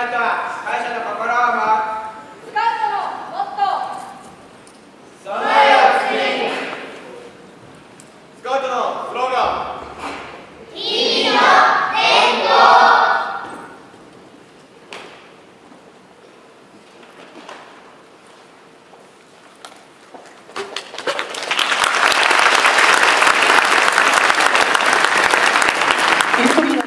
カウトは感謝の心を持スカウトのモットー備